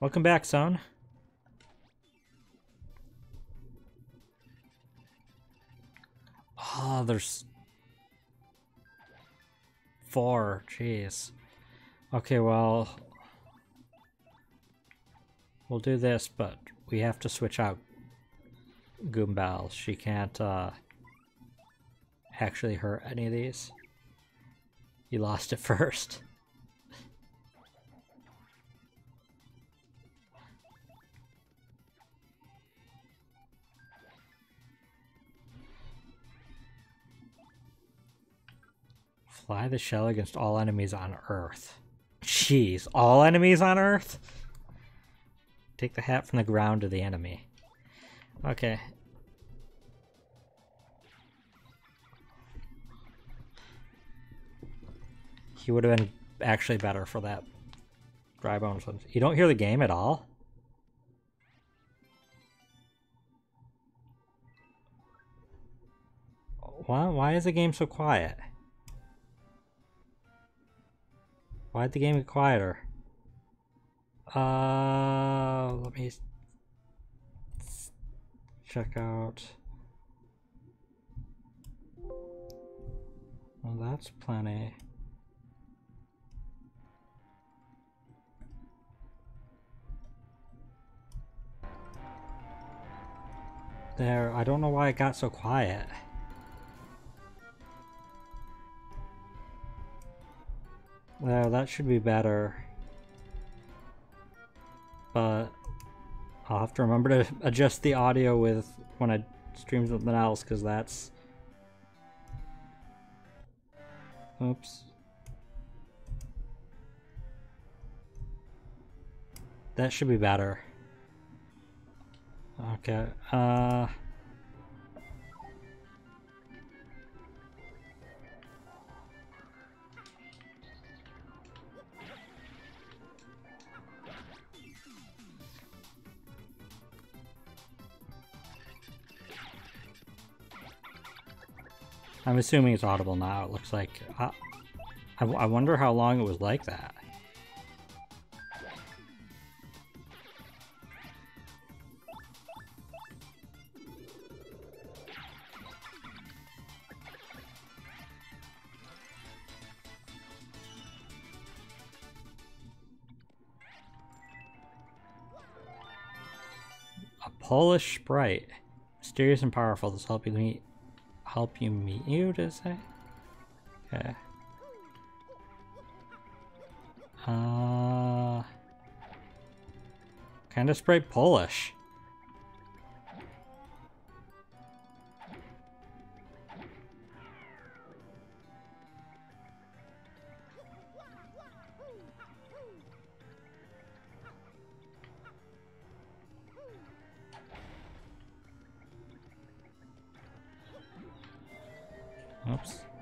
Welcome back, Zone. Oh, there's four. Jeez. Okay, well, we'll do this, but we have to switch out Goombella. She can't uh, actually hurt any of these. You lost it first. Fly the shell against all enemies on Earth. Jeez, all enemies on Earth? Take the hat from the ground to the enemy. Okay. He would have been actually better for that dry bones one. You don't hear the game at all? Why, why is the game so quiet? Why'd the game get quieter? Uh, let me check out. Well, that's plenty. There, I don't know why it got so quiet. There, that should be better. But I'll have to remember to adjust the audio with when I stream something else because that's oops that should be better okay uh I'm assuming it's audible now. It looks like... Uh, I, I wonder how long it was like that. A Polish sprite. Mysterious and powerful. This help you meet help you meet you, to say? Okay. Uh, kind of spray Polish.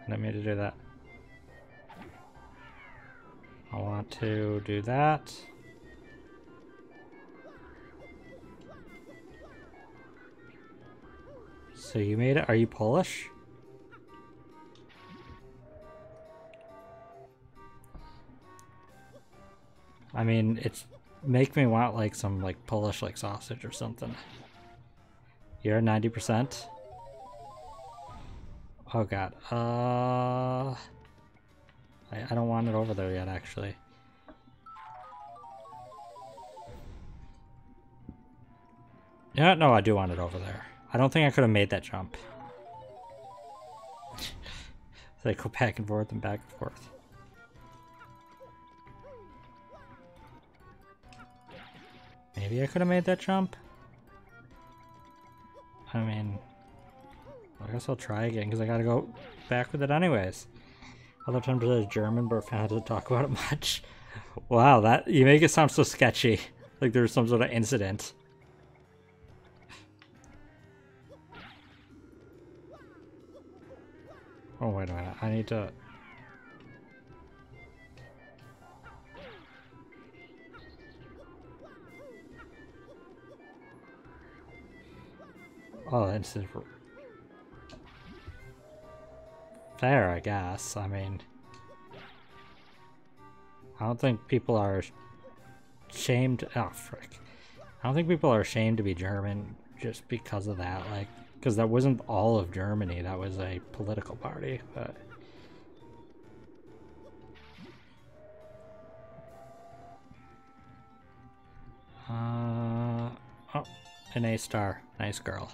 Oops, didn't to do that. I want to do that. So you made it? Are you Polish? I mean, it's make me want like some like Polish like sausage or something. You're 90%? Oh god. Uh, I, I don't want it over there yet, actually. Yeah, no, I do want it over there. I don't think I could have made that jump. I go back and forth and back and forth. Maybe I could have made that jump? I mean, I guess I'll try again because I gotta go back with it anyways. Other times it's German, but I had to talk about it much. Wow, that you make it sound so sketchy. Like there's some sort of incident. Oh, wait a minute. I need to... Oh, that's fair, I guess. I mean, I don't think people are shamed. Oh, frick. I don't think people are ashamed to be German just because of that. Like, because that wasn't all of Germany. That was a political party. But uh, oh, an A star. Nice girl.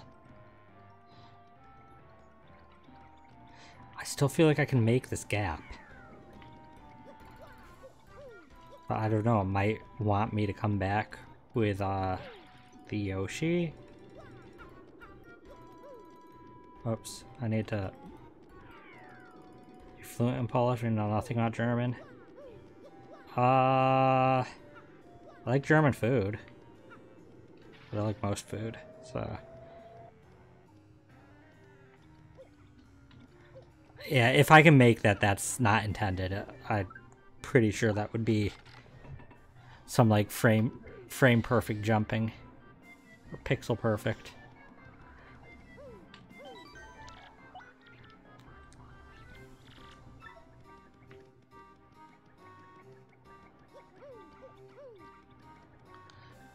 I still feel like I can make this gap. But I don't know, it might want me to come back with uh, the Yoshi. Oops, I need to... You fluent in Polish and know nothing about German? Uh, I like German food. But I like most food, so... Yeah, if I can make that, that's not intended. Uh, I'm pretty sure that would be some like frame frame perfect jumping or pixel perfect.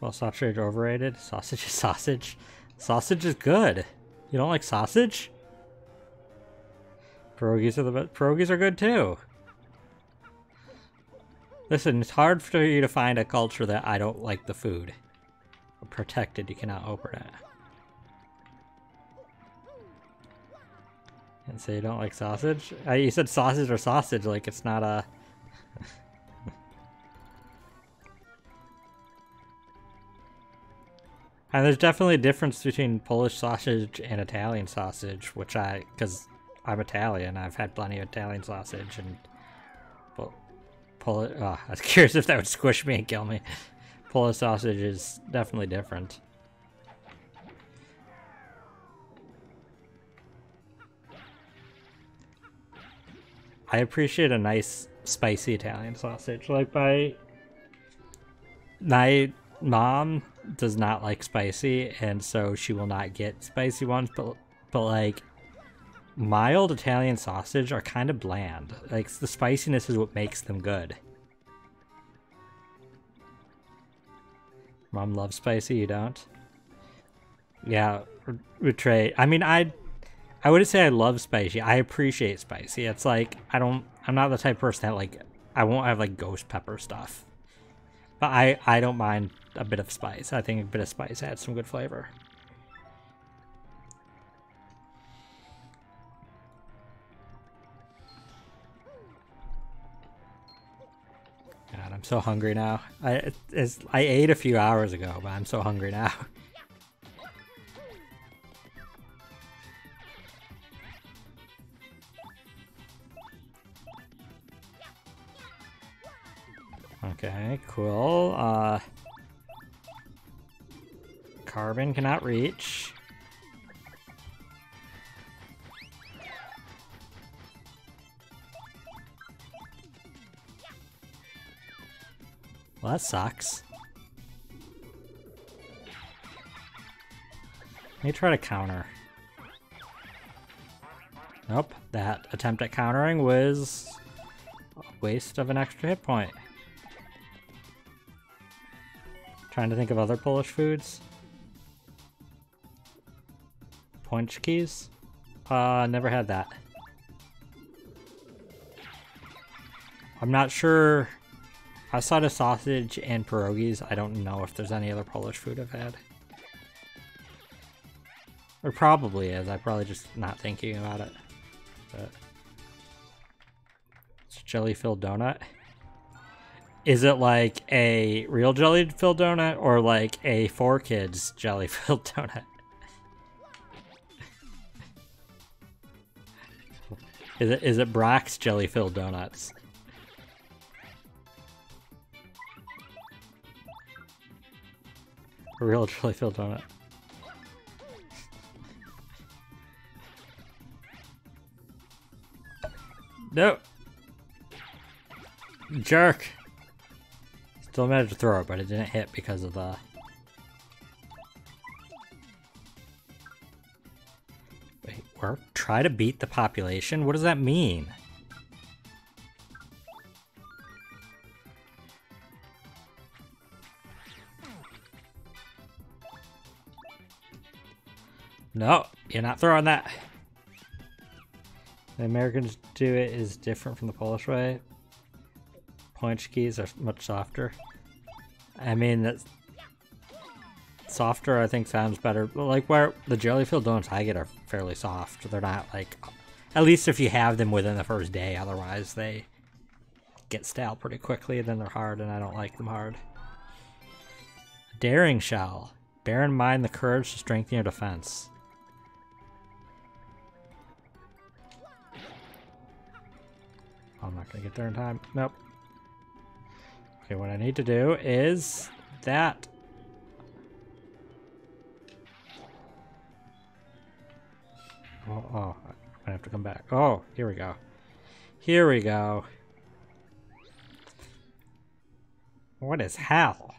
Well, sausage overrated. Sausage is sausage. Sausage is good. You don't like sausage? Pierogies are the best. Pierogies are good too. Listen, it's hard for you to find a culture that I don't like the food. Protected, you cannot open it. And say you don't like sausage? Uh, you said sausage or sausage, like it's not a... and there's definitely a difference between Polish sausage and Italian sausage, which I, because I'm Italian. I've had plenty of Italian sausage and pull, pull it. Oh, I was curious if that would squish me and kill me. Polish sausage is definitely different. I appreciate a nice spicy Italian sausage. Like my my mom does not like spicy, and so she will not get spicy ones. But but like mild Italian sausage are kind of bland. Like, the spiciness is what makes them good. Mom loves spicy, you don't? Yeah, betray. I mean, I, I wouldn't say I love spicy. I appreciate spicy. It's like I don't. I'm not the type of person that like. I won't have like ghost pepper stuff. But I I don't mind a bit of spice. I think a bit of spice adds some good flavor. God, I'm so hungry now. I I ate a few hours ago, but I'm so hungry now. Okay, cool. Uh, carbon cannot reach. Well, that sucks. Let me try to counter. Nope, that attempt at countering was a waste of an extra hit point. Trying to think of other Polish foods. Pączki? Uh, never had that. I'm not sure Outside of sausage and pierogies, I don't know if there's any other Polish food I've had. Or probably is, I'm probably just not thinking about it. But it's jelly-filled donut. Is it like a real jelly-filled donut or like a 4Kids jelly-filled donut? is it is it Brock's jelly-filled donuts? A real jelly filled donut. No! Jerk! Still managed to throw it, but it didn't hit because of the... Wait, work? Try to beat the population? What does that mean? No, you're not throwing that. The Americans do it is different from the Polish way. Pączki are much softer. I mean, that's softer I think sounds better. Like where the jellyfield donuts I get are fairly soft. They're not like, at least if you have them within the first day. Otherwise, they get stale pretty quickly, and then they're hard, and I don't like them hard. Daring shell. Bear in mind the courage to strengthen your defense. I'm not gonna get there in time. Nope. Okay, what I need to do is that. Oh, oh, I have to come back. Oh, here we go. Here we go. What is hell?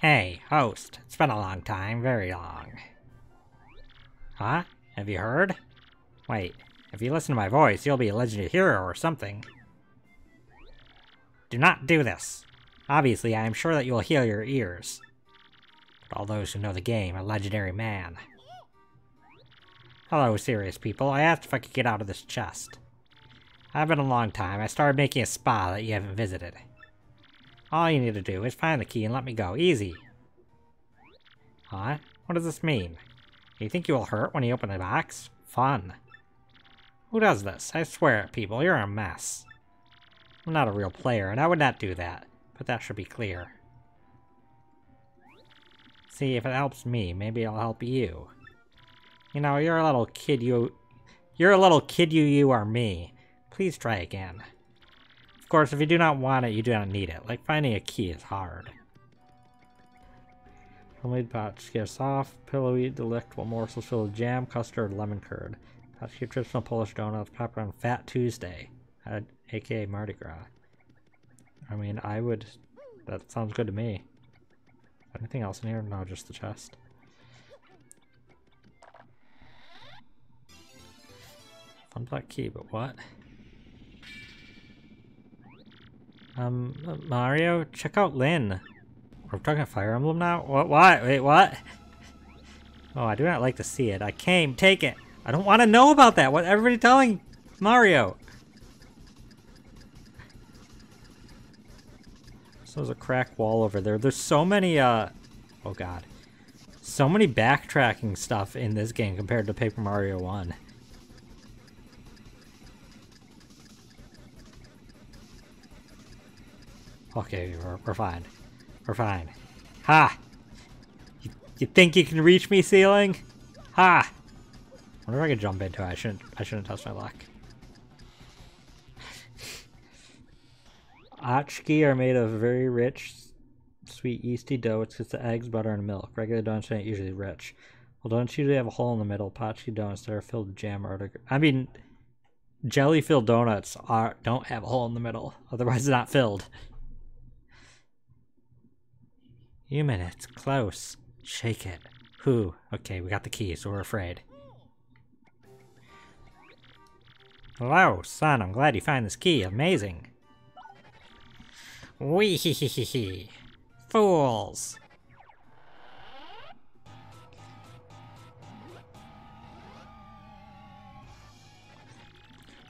Hey, host. It's been a long time, very long. Huh? Have you heard? Wait, if you listen to my voice, you'll be a legendary hero or something. Do not do this. Obviously, I am sure that you will heal your ears. But all those who know the game, a legendary man. Hello, serious people. I asked if I could get out of this chest. I've been a long time. I started making a spa that you haven't visited. All you need to do is find the key and let me go. Easy. Huh? What does this mean? You think you will hurt when you open the box? Fun. Who does this? I swear it, people, you're a mess. I'm not a real player, and I would not do that, but that should be clear. See, if it helps me, maybe it'll help you. You know, you're a little kid you... You're a little kid you you are me. Please try again. Of course, if you do not want it, you do not need it. Like, finding a key is hard. Homemade potch. Get soft, pillowy, delectable morsels filled with jam, custard, lemon curd. Potch traditional Polish donuts pop on Fat Tuesday, uh, aka Mardi Gras. I mean, I would... That sounds good to me. Anything else in here? No, just the chest. Fun black key, but what? Um, Mario, check out Lyn. We're talking Fire Emblem now? What? What? Wait, what? Oh, I do not like to see it. I came, take it. I don't want to know about that. What everybody telling Mario? So there's a crack wall over there. There's so many, uh, oh god. So many backtracking stuff in this game compared to Paper Mario 1. Okay, we're, we're fine. We're fine. Ha! You, you think you can reach me, ceiling? Ha! Wonder if I can jump into it. I shouldn't, I shouldn't touch my luck. Otchki are made of very rich, sweet yeasty dough. It's just the eggs, butter, and milk. Regular donuts ain't usually rich. Well, donuts usually have a hole in the middle. Pączki donuts that are filled with jam or... I mean, jelly-filled donuts are don't have a hole in the middle. Otherwise, they're not filled. Human, it's close. Shake it. Who? Okay, we got the key, so we're afraid. Hello, son. I'm glad you found this key. Amazing. Wee hee hee hee hee. Fools.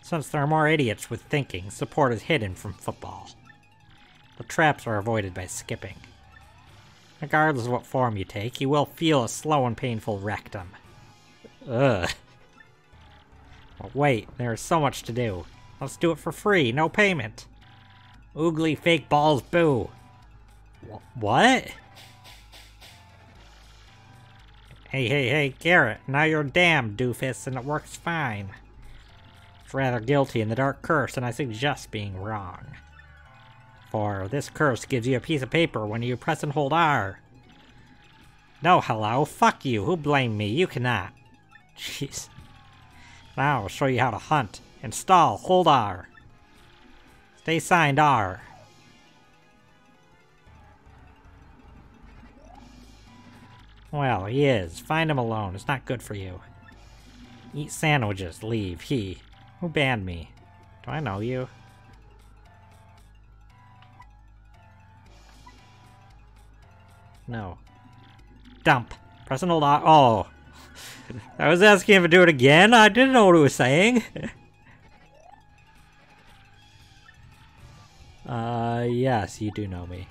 Since there are more idiots with thinking, support is hidden from football. The traps are avoided by skipping. Regardless of what form you take, you will feel a slow and painful rectum. Ugh. But wait, there is so much to do. Let's do it for free, no payment. Oogly fake balls boo. Wh what? Hey, hey, hey, Garrett, now you're damned, doofus, and it works fine. It's rather guilty in the dark curse, and I suggest being wrong. For this curse gives you a piece of paper when you press and hold R. No, hello, fuck you, who blamed me? You cannot. Jeez. Now I'll show you how to hunt. Install, hold R. Stay signed R. Well, he is. Find him alone. It's not good for you. Eat sandwiches. Leave. He. Who banned me? Do I know you? No. Dump. Press and hold on. Oh. I was asking him to do it again. I didn't know what he was saying. uh, yes, you do know me.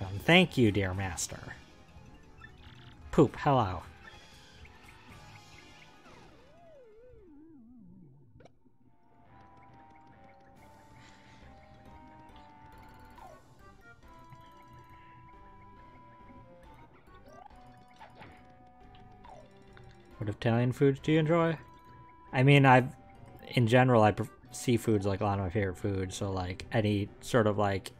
Um, thank you, dear master. Poop, hello. What Italian foods do you enjoy? I mean, I've in general, I seafood's like a lot of my favorite foods. So like any sort of like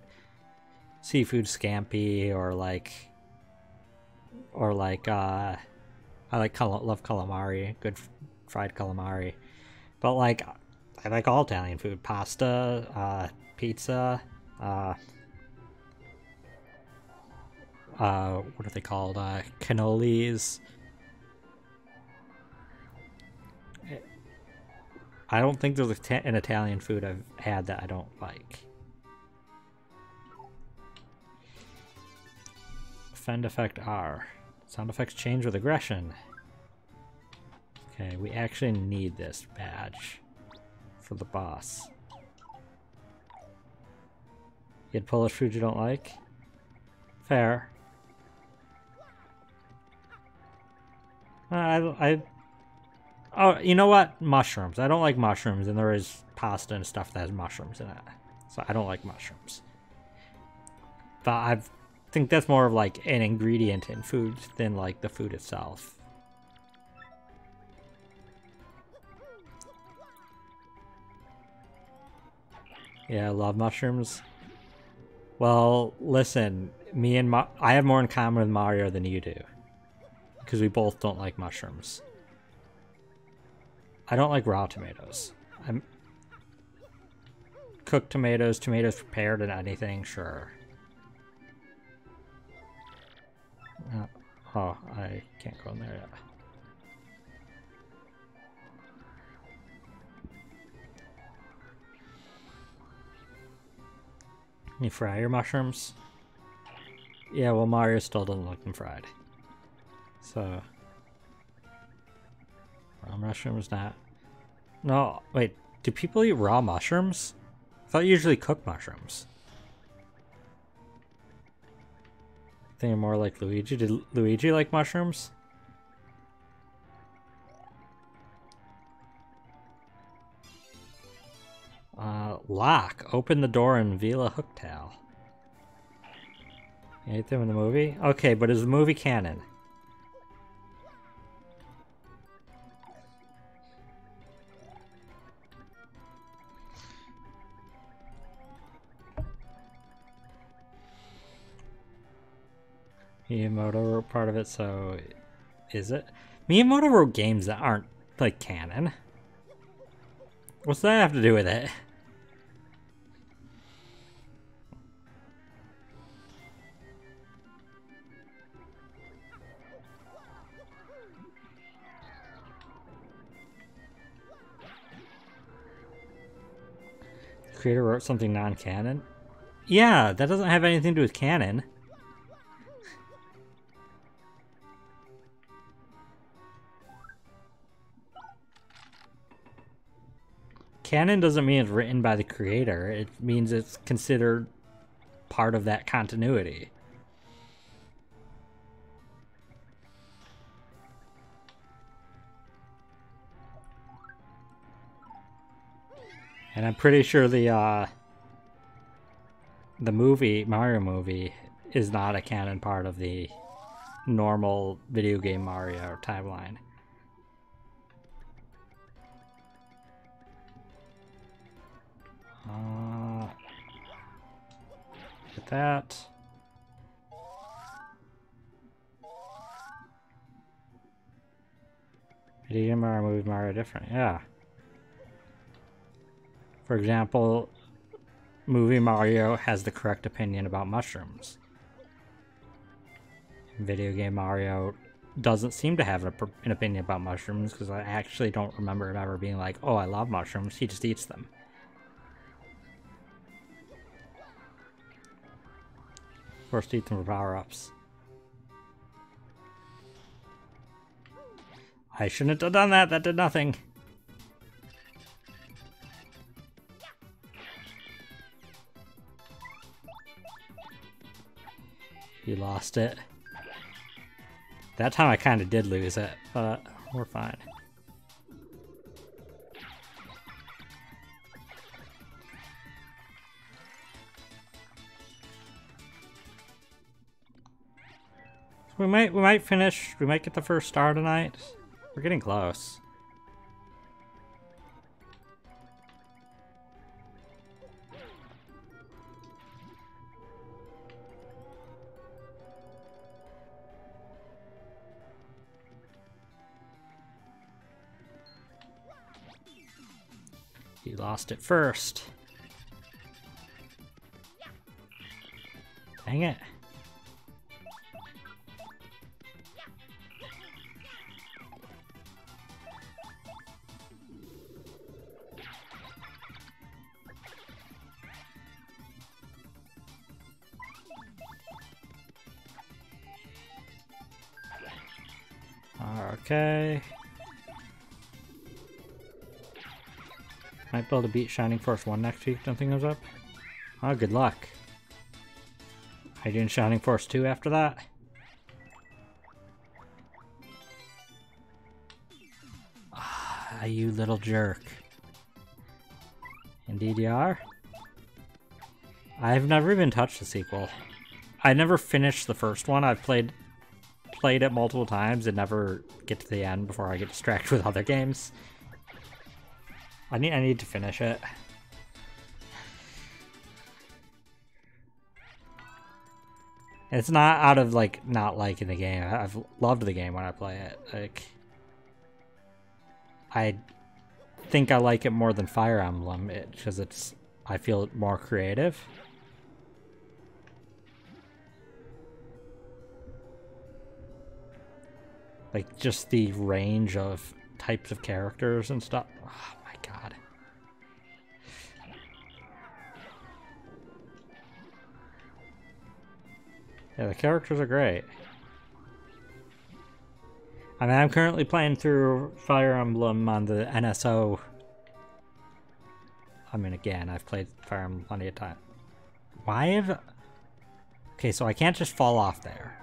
seafood scampi or like or like uh I like love calamari, good fried calamari. But like I like all Italian food, pasta, uh pizza, uh uh what are they called? Uh cannolis, I don't think there's an Italian food I've had that I don't like. Fend effect R. Sound effects change with aggression. Okay, we actually need this badge for the boss. You had Polish food you don't like? Fair. Uh, I, I Oh, you know what? Mushrooms. I don't like mushrooms, and there is pasta and stuff that has mushrooms in it. So I don't like mushrooms. But I think that's more of like an ingredient in food than like the food itself. Yeah, I love mushrooms. Well, listen, me and Ma I have more in common with Mario than you do. Because we both don't like mushrooms. I don't like raw tomatoes. I'm cooked tomatoes, tomatoes prepared and anything, sure. Uh, oh, I can't go in there yet. You fry your mushrooms? Yeah, well Mario still doesn't like them fried. So... Raw mushrooms not no, wait. Do people eat raw mushrooms? I thought you usually cook mushrooms. I think more like Luigi. Did Luigi like mushrooms? Uh, lock. Open the door in Vila Hooktail. You ate them in the movie? Okay, but is the movie canon? Miyamoto wrote part of it, so is it? Miyamoto wrote games that aren't like canon. What's that have to do with it? Creator wrote something non-canon? Yeah, that doesn't have anything to do with canon. Canon doesn't mean it's written by the creator. It means it's considered part of that continuity. And I'm pretty sure the uh, the movie Mario movie is not a canon part of the normal video game Mario timeline. That. Video Mario movie Mario different, yeah. For example, movie Mario has the correct opinion about mushrooms. Video game Mario doesn't seem to have an opinion about mushrooms because I actually don't remember him ever being like, oh, I love mushrooms. He just eats them. Eat them for power-ups. I shouldn't have done that. That did nothing. You lost it. That time I kind of did lose it, but we're fine. We might we might finish. We might get the first star tonight. We're getting close. He lost it first. Dang it. Okay. Might be able to beat Shining Force 1 next week, don't think goes up. Oh, good luck. Are you doing Shining Force 2 after that? Ah, you little jerk. Indeed you are. I've never even touched the sequel. I never finished the first one. I've played played it multiple times and never get to the end before I get distracted with other games. I need I need to finish it. It's not out of like not liking the game. I've loved the game when I play it. Like I think I like it more than Fire Emblem because it, it's I feel more creative. Like, just the range of types of characters and stuff. Oh my god. Yeah, the characters are great. I mean, I'm currently playing through Fire Emblem on the NSO. I mean, again, I've played Fire Emblem plenty of times. Why have... Okay, so I can't just fall off there.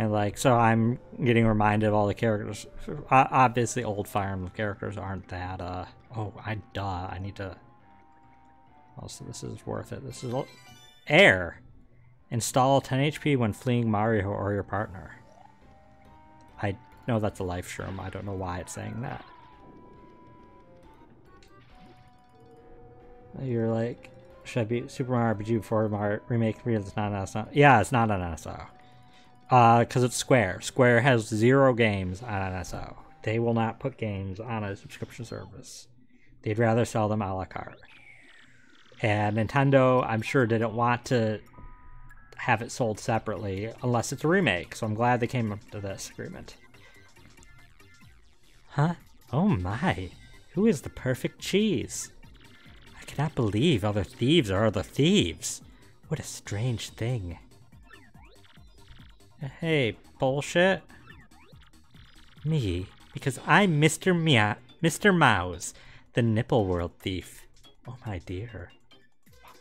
And like, so I'm getting reminded of all the characters. Obviously, old Fire Emblem characters aren't that, uh, oh, I, duh, I need to, also this is worth it. This is, air. Install 10 HP when fleeing Mario or your partner. I know that's a life shroom. I don't know why it's saying that. You're like, should I be Super Mario RPG before Mario remake? It's not an NSO. Yeah, it's not an NSO. Because uh, it's Square. Square has zero games on NSO. They will not put games on a subscription service. They'd rather sell them a la carte. And Nintendo, I'm sure, didn't want to have it sold separately unless it's a remake. So I'm glad they came up to this agreement. Huh? Oh my. Who is the perfect cheese? I cannot believe other thieves are other thieves. What a strange thing. Hey, bullshit. Me? Because I'm Mr. Mia Mr. Mouse, the nipple world thief. Oh my dear.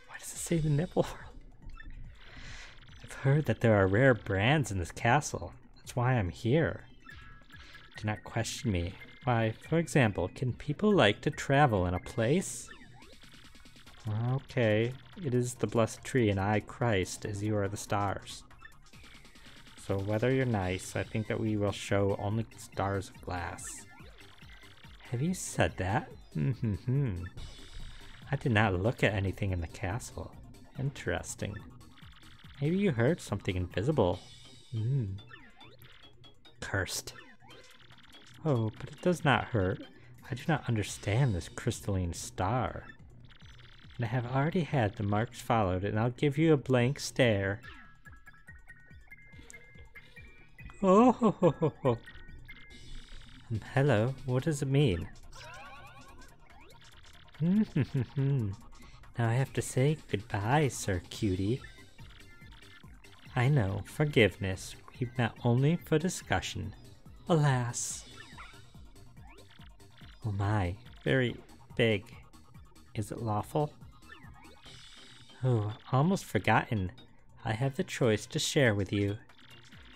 Why does it say the nipple world? I've heard that there are rare brands in this castle. That's why I'm here. Do not question me. Why, for example, can people like to travel in a place? Okay, it is the blessed tree and I Christ as you are the stars. So whether you're nice, I think that we will show only stars of glass. Have you said that? Hmm. I did not look at anything in the castle. Interesting. Maybe you heard something invisible. Hmm. Cursed. Oh, but it does not hurt. I do not understand this crystalline star. And I have already had the marks followed, and I'll give you a blank stare. Oh, ho, ho, ho, hello, what does it mean? now I have to say goodbye, Sir Cutie. I know, forgiveness. he meant only for discussion. Alas. Oh my, very big. Is it lawful? Oh, almost forgotten. I have the choice to share with you.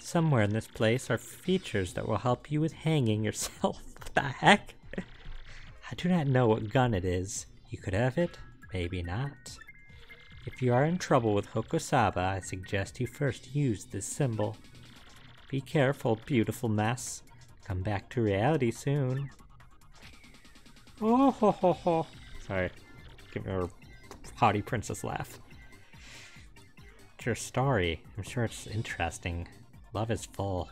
Somewhere in this place are features that will help you with hanging yourself. what the heck? I do not know what gun it is. You could have it, maybe not. If you are in trouble with Hoko Saba, I suggest you first use this symbol. Be careful, beautiful mess. Come back to reality soon. Oh ho ho ho. Sorry. Give me a haughty princess laugh. Your story. I'm sure it's interesting. Love is full.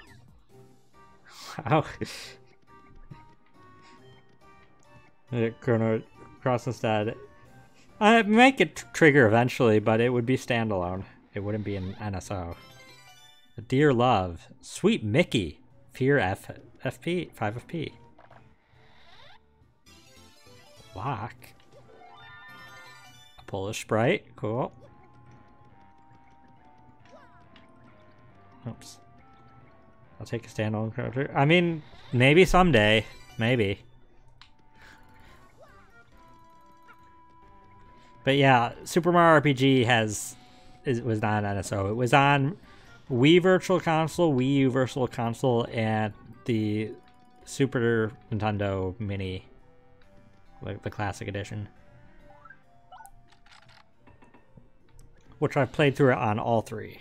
Wow. Chrono Cross instead. I make it uh, trigger eventually, but it would be standalone. It wouldn't be an NSO. Dear Love. Sweet Mickey. Fear F FP 5FP. Lock. A Polish sprite. Cool. Oops. I'll take a standalone character. I mean, maybe someday. Maybe. But yeah, Super Mario RPG has it was not on NSO. It was on Wii Virtual Console, Wii U Virtual Console, and the Super Nintendo Mini, like the Classic Edition. Which I've played through it on all three.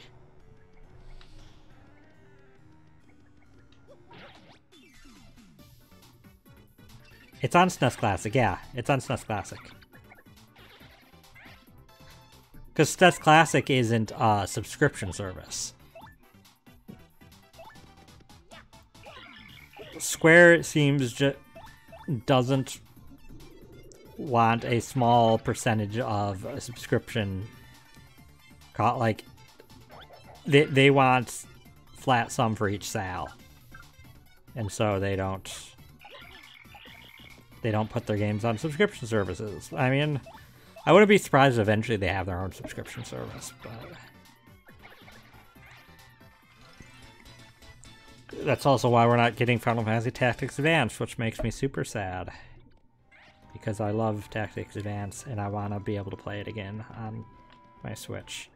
It's on SNES Classic, yeah. It's on SNES Classic. Because SNES Classic isn't a subscription service. Square it seems just doesn't want a small percentage of a subscription like they they want flat sum for each sale. And so they don't they don't put their games on subscription services. I mean, I wouldn't be surprised if eventually they have their own subscription service, but that's also why we're not getting Final Fantasy Tactics Advance, which makes me super sad. Because I love Tactics Advance and I want to be able to play it again on my Switch.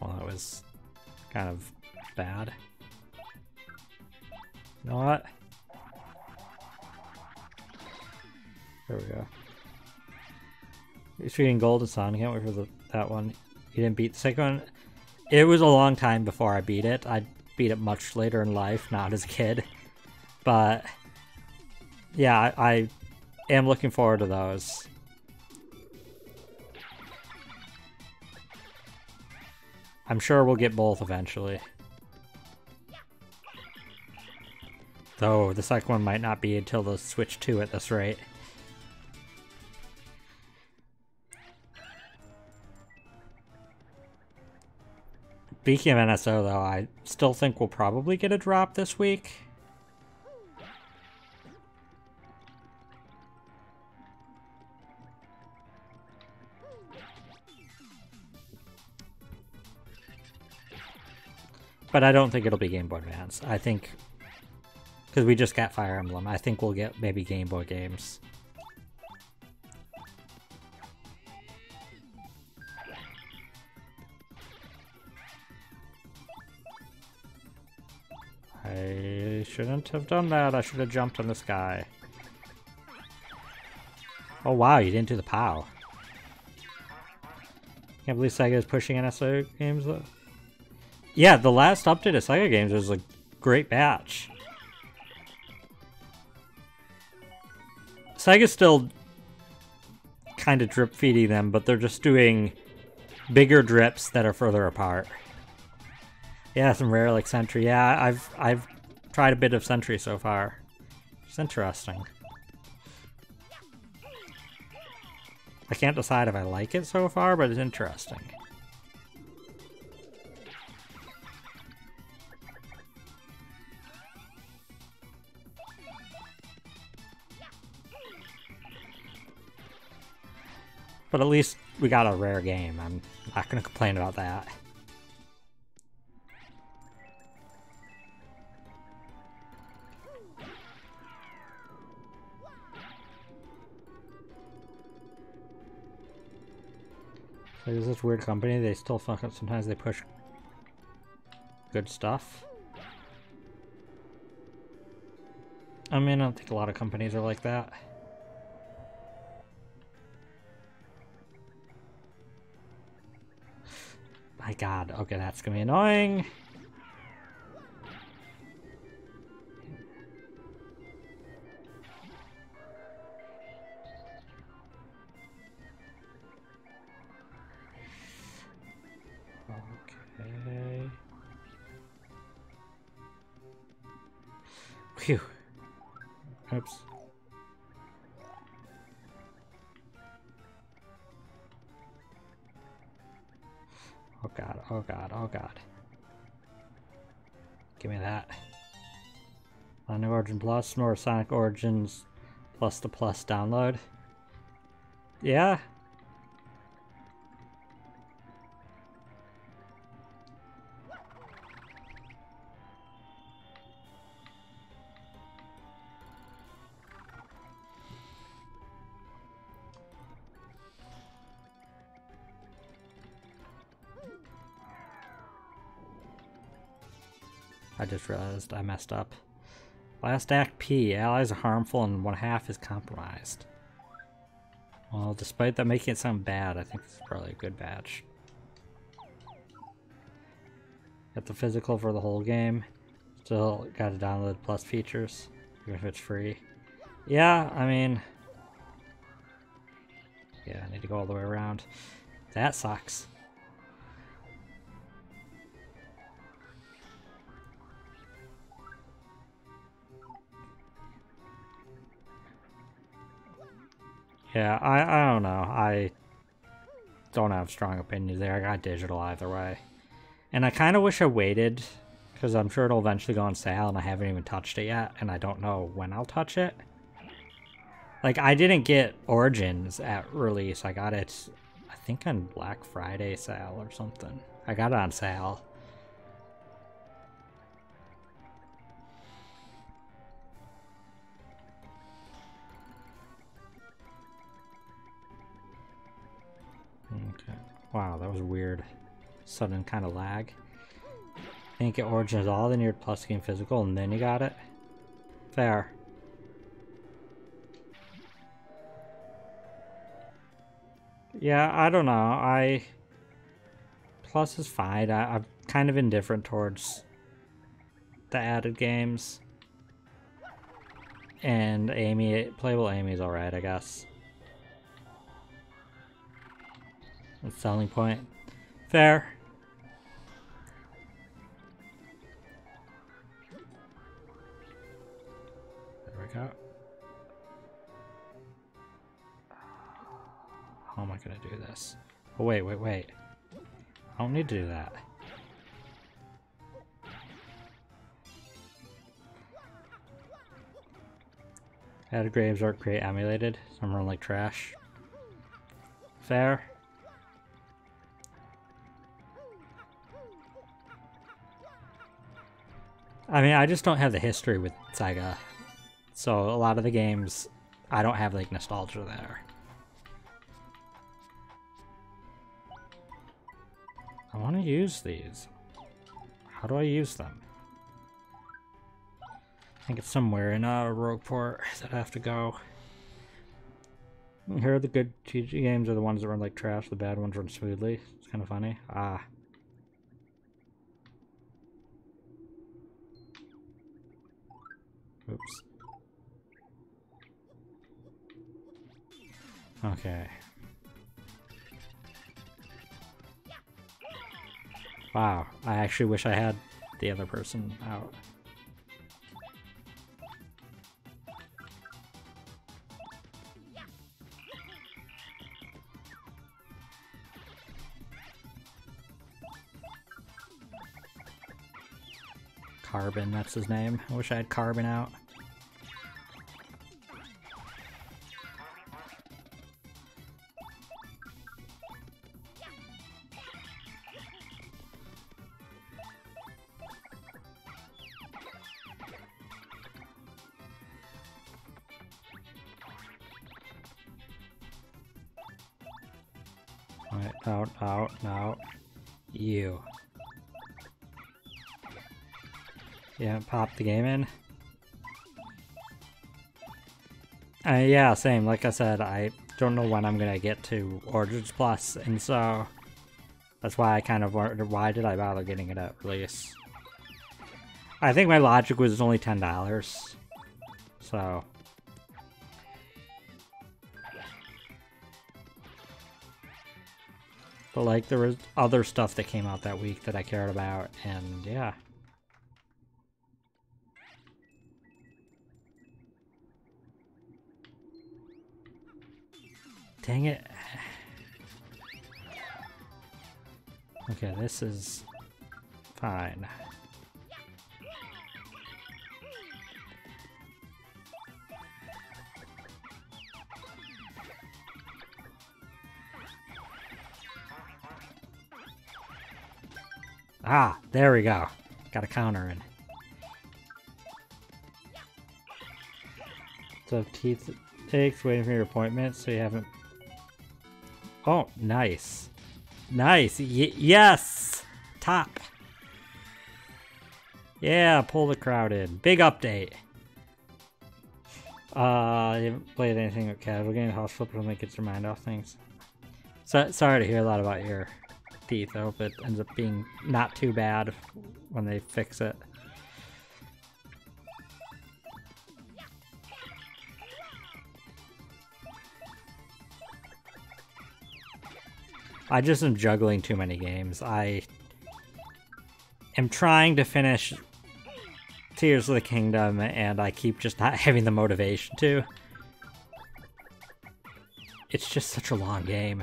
Well, that was kind of bad. You know what? There we go. You're shooting Golden Sun. Can't wait for the, that one. He didn't beat the second one. It was a long time before I beat it. I beat it much later in life, not as a kid. But yeah, I, I am looking forward to those. I'm sure we'll get both eventually. Though the second one might not be until the Switch 2 at this rate. Speaking of NSO though, I still think we'll probably get a drop this week. But I don't think it'll be Game Boy Advance. I think... Because we just got Fire Emblem. I think we'll get maybe Game Boy games. I shouldn't have done that. I should have jumped on this guy. Oh wow, you didn't do the POW. Can't believe Sega is pushing NSO games though. Yeah, the last update of Sega games was a great batch. Sega's still kind of drip feeding them, but they're just doing bigger drips that are further apart. Yeah, some rare like Sentry. Yeah, I've I've tried a bit of Sentry so far. It's interesting. I can't decide if I like it so far, but it's interesting. But at least we got a rare game. I'm not gonna complain about that. So there's this weird company, they still fuck up, sometimes they push good stuff. I mean, I don't think a lot of companies are like that. My god, okay, that's gonna be annoying. Oh god, oh god. Give me that. Sonic Origin Plus, more Sonic Origins plus the plus download. Yeah. Realized I messed up. Last Act P. Allies are harmful and one half is compromised. Well, despite that making it sound bad, I think this is probably a good batch. Got the physical for the whole game. Still got to download plus features, even if it's free. Yeah, I mean... Yeah, I need to go all the way around. That sucks. Yeah, I, I don't know. I don't have strong opinions there. I got digital either way. And I kind of wish I waited, because I'm sure it'll eventually go on sale, and I haven't even touched it yet, and I don't know when I'll touch it. Like, I didn't get Origins at release. I got it, I think, on Black Friday sale or something. I got it on sale. Was weird. Sudden kind of lag. Didn't get Origins all, then you plus game physical, and then you got it? Fair. Yeah, I don't know. I... Plus is fine. I, I'm kind of indifferent towards the added games. And Amy, playable Amy's alright, I guess. That's selling point. Fair. There we go. How am I gonna do this? Oh wait, wait, wait. I don't need to do that. Added graves are create emulated. Some run like trash. Fair. I mean, I just don't have the history with Sega. So a lot of the games, I don't have like nostalgia there. I want to use these. How do I use them? I think it's somewhere in uh, Rogueport that I have to go. Here are the good TG games are the ones that run like trash, the bad ones run smoothly. It's kind of funny. Ah. Oops. Okay. Wow, I actually wish I had the other person out. Carbon, that's his name. I wish I had Carbon out. The game in. Uh, yeah, same. Like I said, I don't know when I'm gonna get to Origins Plus, and so that's why I kind of wondered why did I bother getting it at release. I think my logic was only ten dollars, so. But like there was other stuff that came out that week that I cared about, and yeah. Dang it. Okay, this is fine. Ah, there we go. Got a counter in. So teeth takes waiting for your appointment, so you haven't Oh, nice. Nice. Y yes! Top. Yeah, pull the crowd in. Big update. Uh, you haven't played anything with casual games? House when it gets your mind off things. So, sorry to hear a lot about your teeth. I hope it ends up being not too bad when they fix it. I just am juggling too many games. I am trying to finish Tears of the Kingdom, and I keep just not having the motivation to. It's just such a long game.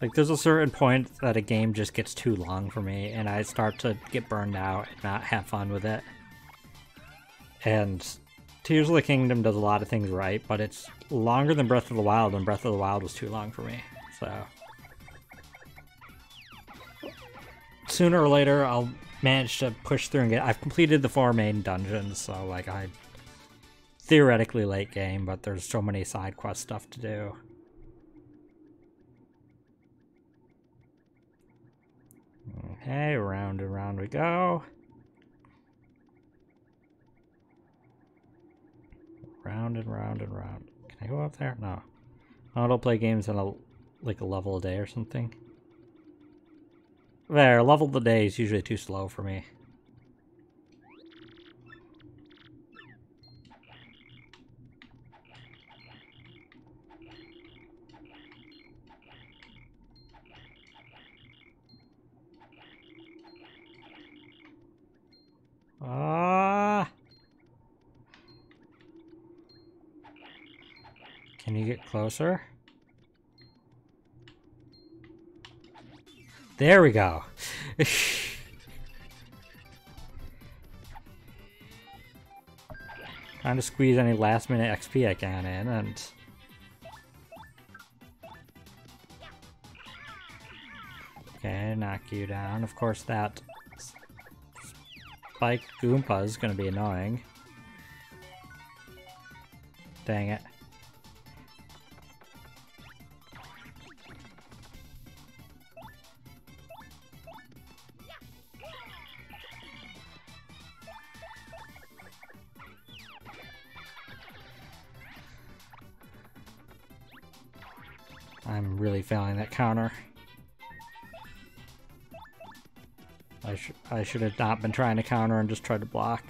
Like, there's a certain point that a game just gets too long for me, and I start to get burned out and not have fun with it. And Tears of the Kingdom does a lot of things right, but it's longer than Breath of the Wild, and Breath of the Wild was too long for me. So sooner or later, I'll manage to push through and get. I've completed the four main dungeons, so like I theoretically late game, but there's so many side quest stuff to do. Okay, round and round we go. Round and round and round. Can I go up there? No. I don't play games on a like a level a day or something. There, level the day is usually too slow for me. Ah! Can you get closer? There we go. Trying to squeeze any last minute XP I can in and Okay, knock you down. Of course that spike Goomba is gonna be annoying. Dang it. I'm really failing that counter. I, sh I should have not been trying to counter and just tried to block.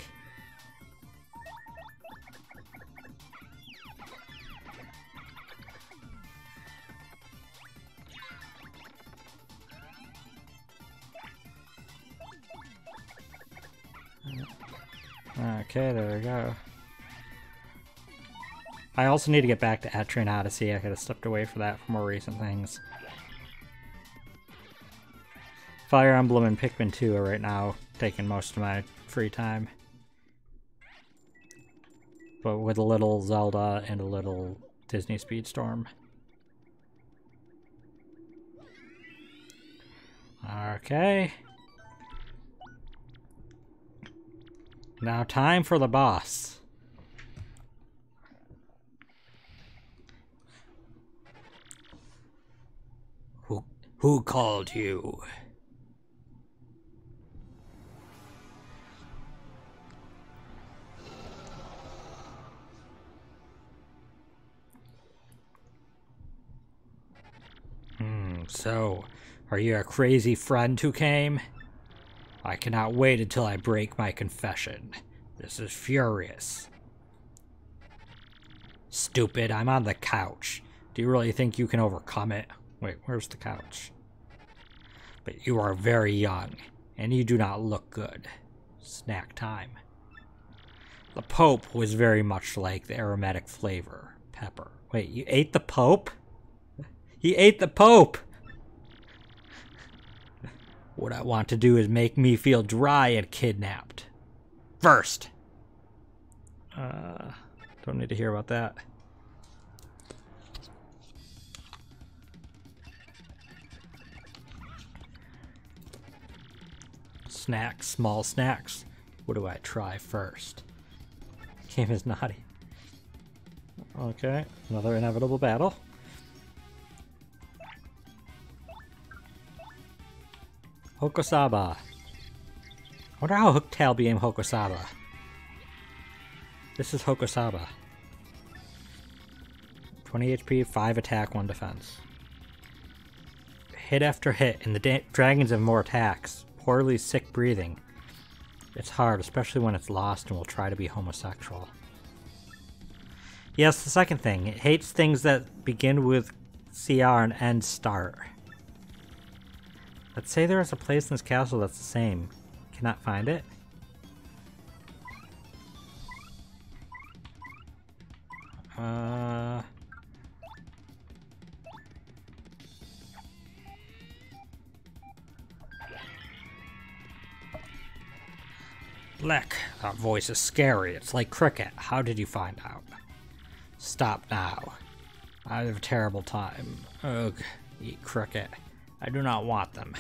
I also need to get back to Etrian Odyssey. I could have stepped away for that for more recent things. Fire Emblem and Pikmin 2 are right now taking most of my free time. But with a little Zelda and a little Disney Speedstorm. Okay. Now time for the boss. Who, called you? Hmm, so, are you a crazy friend who came? I cannot wait until I break my confession. This is furious. Stupid, I'm on the couch. Do you really think you can overcome it? Wait, where's the couch? But you are very young, and you do not look good. Snack time. The Pope was very much like the aromatic flavor, pepper. Wait, you ate the Pope? He ate the Pope! What I want to do is make me feel dry and kidnapped. First! Uh, don't need to hear about that. Snacks, small snacks. What do I try first? Game is naughty. Okay, another inevitable battle. Hoko Saba. I wonder how Hooktail became Hoko Saba. This is Hoko Saba. 20 HP, 5 attack, 1 defense. Hit after hit, and the dragons have more attacks. Poorly sick breathing. It's hard, especially when it's lost and will try to be homosexual. Yes, the second thing. It hates things that begin with CR and end start. Let's say there is a place in this castle that's the same. Cannot find it? Uh... Lek, that voice is scary. It's like cricket. How did you find out? Stop now. I have a terrible time. Ugh, eat cricket. I do not want them.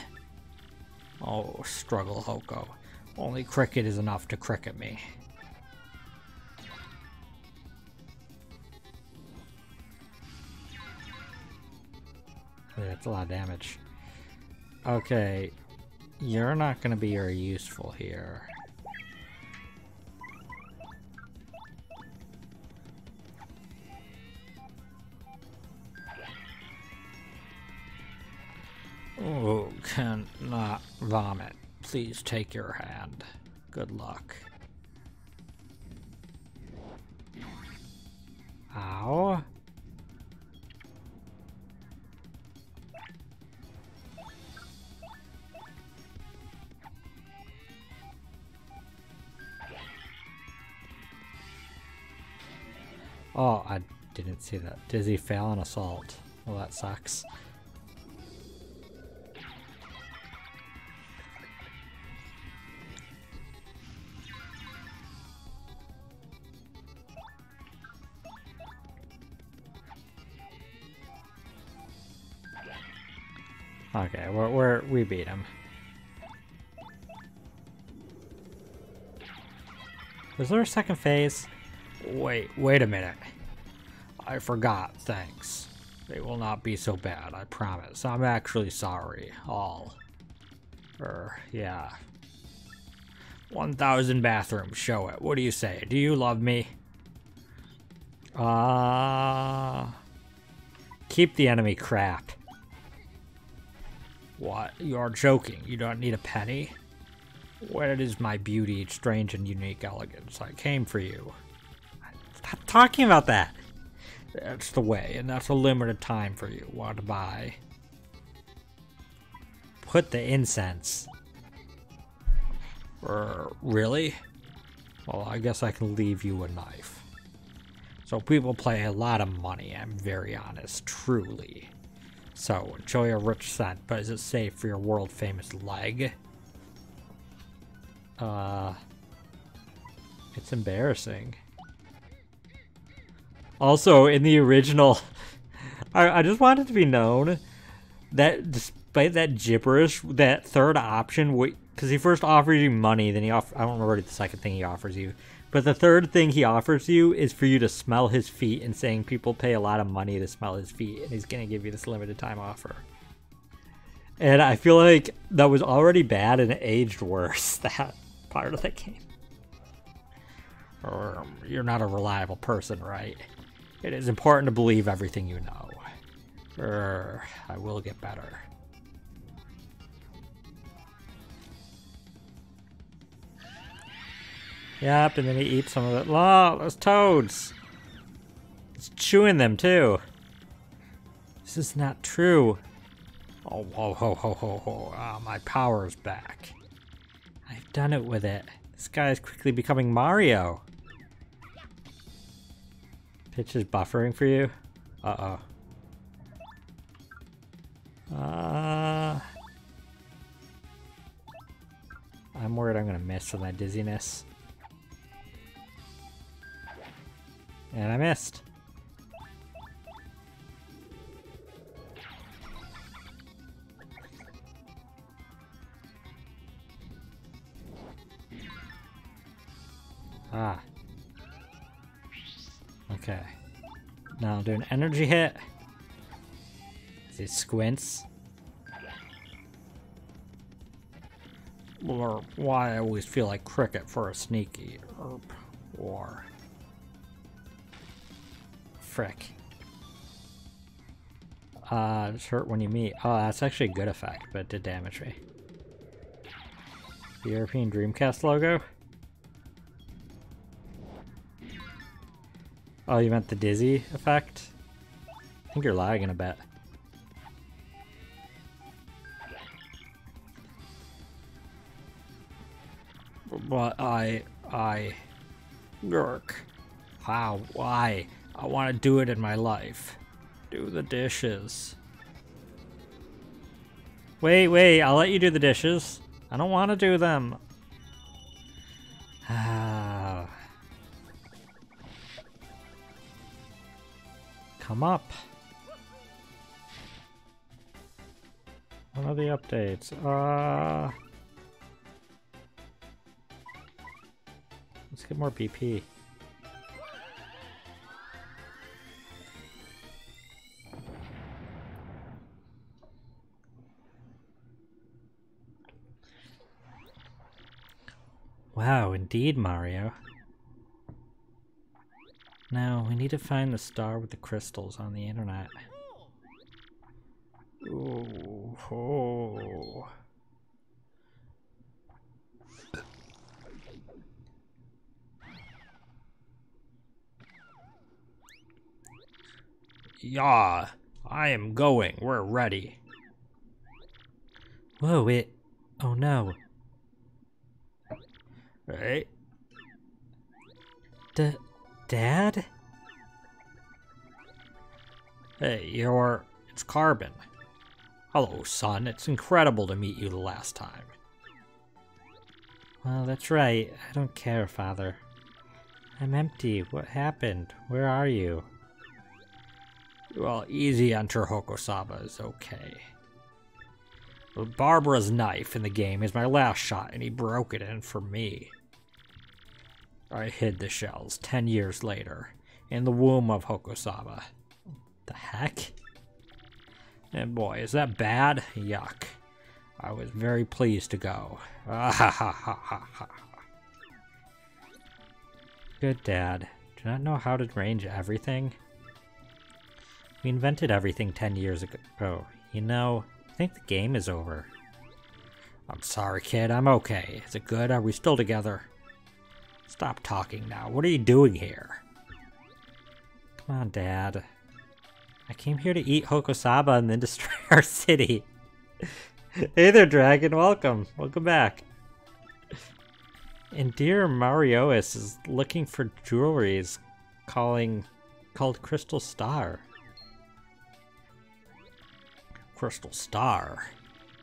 Oh, struggle, Hoko. Only cricket is enough to cricket me. That's a lot of damage. Okay, you're not going to be very useful here. Oh, cannot vomit. Please take your hand. Good luck. Ow. Oh, I didn't see that. Dizzy fail assault. Well, that sucks. Beat him. Was there a second phase? Wait, wait a minute. I forgot, thanks. They will not be so bad, I promise. I'm actually sorry, all. Er, yeah. 1,000 bathrooms, show it. What do you say? Do you love me? Ah. Uh, keep the enemy crap. What? You are joking. You don't need a penny? Where is my beauty, strange and unique elegance? I came for you. Stop talking about that. That's the way, and that's a limited time for you. What to buy? Put the incense. Er, really? Well, I guess I can leave you a knife. So people play a lot of money, I'm very honest, truly. So, enjoy a rich scent, but is it safe for your world-famous leg? Uh... It's embarrassing. Also, in the original... I, I just want it to be known that despite that gibberish, that third option, because he first offers you money, then he off. I don't remember the second thing he offers you, but the third thing he offers you is for you to smell his feet and saying people pay a lot of money to smell his feet, and he's gonna give you this limited time offer. And I feel like that was already bad and it aged worse. That part of the game. Or you're not a reliable person, right? It is important to believe everything you know. I will get better. Yep, and then he eats some of it. Oh, those toads! It's chewing them too. This is not true. Oh, ho, ho, ho, ho, ho. Ah, my power's back. I've done it with it. This guy is quickly becoming Mario. Pitch is buffering for you? Uh-oh. Uh... I'm worried I'm gonna miss with my dizziness. And I missed. Ah. Okay. Now I'll do an energy hit. He squints. Or why I always feel like cricket for a sneaky herb war frick. Uh, it's hurt when you meet. Oh, that's actually a good effect, but it did damage me. The European Dreamcast logo? Oh, you meant the dizzy effect? I think you're lagging a bit. But I... I... Gurk. Wow, why? I want to do it in my life. Do the dishes. Wait, wait, I'll let you do the dishes. I don't want to do them. Come up. What are the updates? Uh... Let's get more BP. Wow, indeed, Mario. Now, we need to find the star with the crystals on the internet. Ooh, oh. Yeah, I am going. We're ready. Whoa, it... Oh no. Right? D Dad? Hey, you're... It's Carbon. Hello, son. It's incredible to meet you the last time. Well, that's right. I don't care, Father. I'm empty. What happened? Where are you? Well, easy enter Hoko Saba is okay. But Barbara's knife in the game is my last shot, and he broke it in for me. I hid the shells ten years later, in the womb of Hoko Saba. The heck? And boy, is that bad? Yuck. I was very pleased to go. Ah ha ha ha ha ha. Good dad. Do not know how to range everything? We invented everything ten years ago. Oh, you know, I think the game is over. I'm sorry, kid. I'm okay. Is it good? Are we still together? Stop talking now. What are you doing here? Come on, Dad. I came here to eat Hoko Saba and then destroy our city. hey there, Dragon. Welcome. Welcome back. And dear Mariois is looking for jewelries calling called Crystal Star. Crystal Star?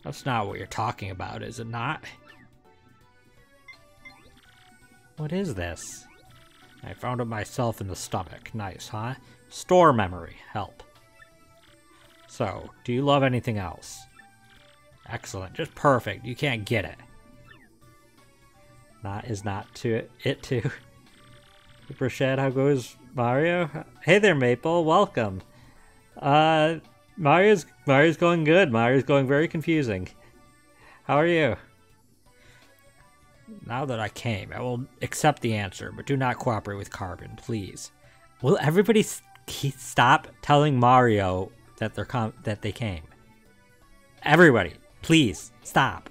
That's not what you're talking about, is it not? What is this? I found it myself in the stomach. Nice, huh? Store memory. Help. So, do you love anything else? Excellent. Just perfect. You can't get it. Not is not to it too. Super how goes Mario? Hey there, Maple. Welcome. Uh, Mario's Mario's going good. Mario's going very confusing. How are you? Now that I came, I will accept the answer, but do not cooperate with Carbon, please. Will everybody stop telling Mario that they're that they came? Everybody, please stop.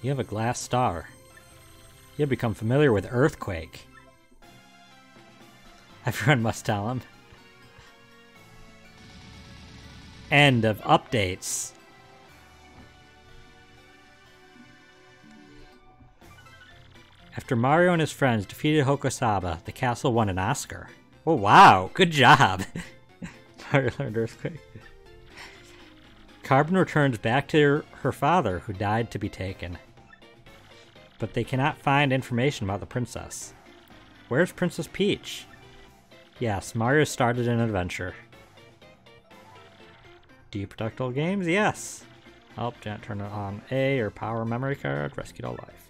You have a glass star. You have become familiar with Earthquake. Everyone must tell him. End of updates. After Mario and his friends defeated Hoko Saba, the castle won an Oscar. Oh wow, good job! Mario learned Earthquake. Carbon returns back to her, her father, who died to be taken. But they cannot find information about the princess. Where's Princess Peach? Yes, Mario started an adventure. You games? Yes. Oh, Janet turn it on A or power memory card, rescued all life.